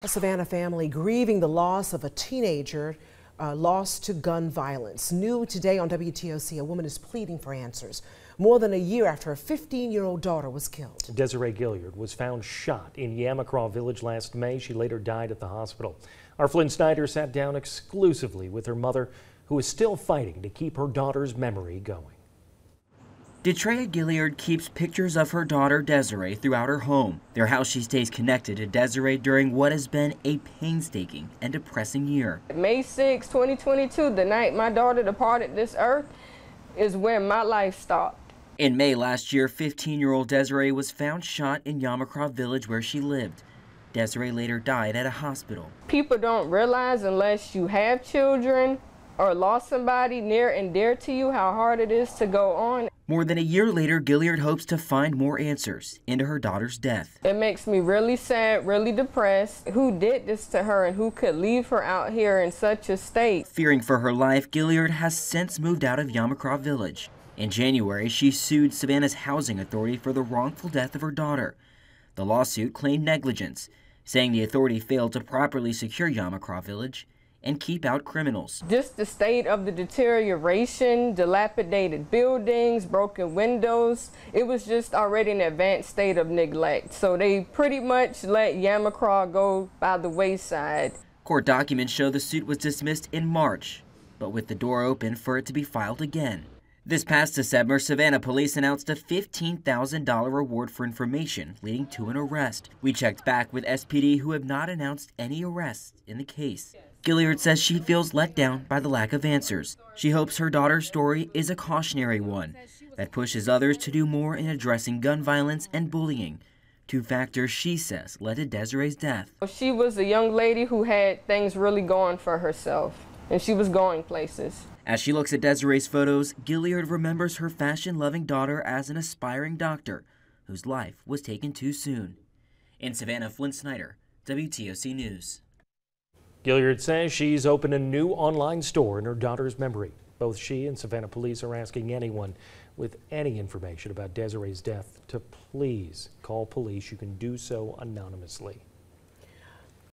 A Savannah family grieving the loss of a teenager uh, lost to gun violence. New today on WTOC, a woman is pleading for answers more than a year after a 15-year-old daughter was killed. Desiree Gilliard was found shot in Yamacraw Village last May. She later died at the hospital. Our Flynn Snyder sat down exclusively with her mother, who is still fighting to keep her daughter's memory going. Detrea Gilliard keeps pictures of her daughter Desiree throughout her home. They're how she stays connected to Desiree during what has been a painstaking and depressing year. May 6, 2022, the night my daughter departed this earth, is when my life stopped. In May last year, 15 year old Desiree was found shot in Yamacraw Village where she lived. Desiree later died at a hospital. People don't realize unless you have children or lost somebody near and dear to you how hard it is to go on. More than a year later, Gilliard hopes to find more answers into her daughter's death. It makes me really sad, really depressed. Who did this to her and who could leave her out here in such a state? Fearing for her life, Gilliard has since moved out of Yamacraw Village. In January, she sued Savannah's housing authority for the wrongful death of her daughter. The lawsuit claimed negligence, saying the authority failed to properly secure Yamacraw Village and keep out criminals. Just the state of the deterioration, dilapidated buildings, broken windows, it was just already an advanced state of neglect. So they pretty much let Yamacraw go by the wayside. Court documents show the suit was dismissed in March, but with the door open for it to be filed again. This past December, Savannah police announced a $15,000 reward for information leading to an arrest. We checked back with SPD who have not announced any arrests in the case. Gilliard says she feels let down by the lack of answers. She hopes her daughter's story is a cautionary one that pushes others to do more in addressing gun violence and bullying, two factors she says led to Desiree's death. She was a young lady who had things really going for herself, and she was going places. As she looks at Desiree's photos, Gilliard remembers her fashion-loving daughter as an aspiring doctor whose life was taken too soon. In Savannah, Flynn Snyder, WTOC News. Gilliard says she's opened a new online store in her daughter's memory. Both she and Savannah police are asking anyone with any information about Desiree's death to please call police. You can do so anonymously.